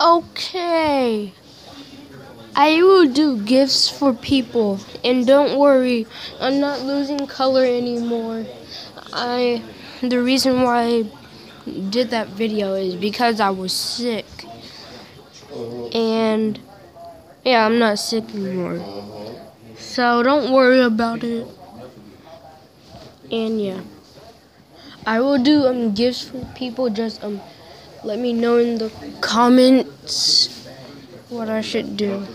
Okay. I will do gifts for people. And don't worry, I'm not losing color anymore. I the reason why I did that video is because I was sick. And yeah, I'm not sick anymore. So don't worry about it. And yeah. I will do um gifts for people just um let me know in the comments what I should do.